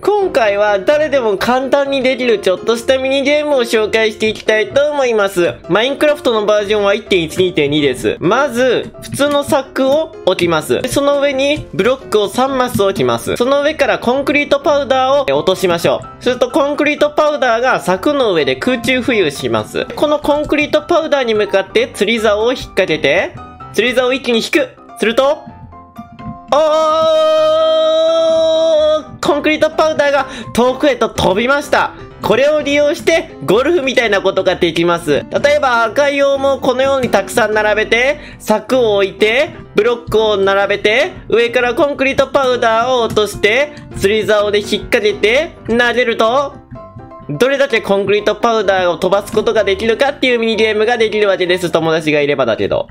今回は誰でも簡単にできるちょっとしたミニゲームを紹介していきたいと思います。マインクラフトのバージョンは1.12.2です。まず、普通の柵を置きます。その上にブロックを3マス置きます。その上からコンクリートパウダーを落としましょう。するとコンクリートパウダーが柵の上で空中浮遊します。このコンクリートパウダーに向かって釣り竿を引っ掛けて、釣り竿を一気に引く。すると、おーンクリートパウダーが遠くへと飛びました。これを利用してゴルフみたいなことができます。例えば赤い用もこのようにたくさん並べて、柵を置いて、ブロックを並べて、上からコンクリートパウダーを落として、釣り竿で引っ掛けて、投げると、どれだけコンクリートパウダーを飛ばすことができるかっていうミニゲームができるわけです。友達がいればだけど。